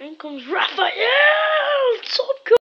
in comes Raphael,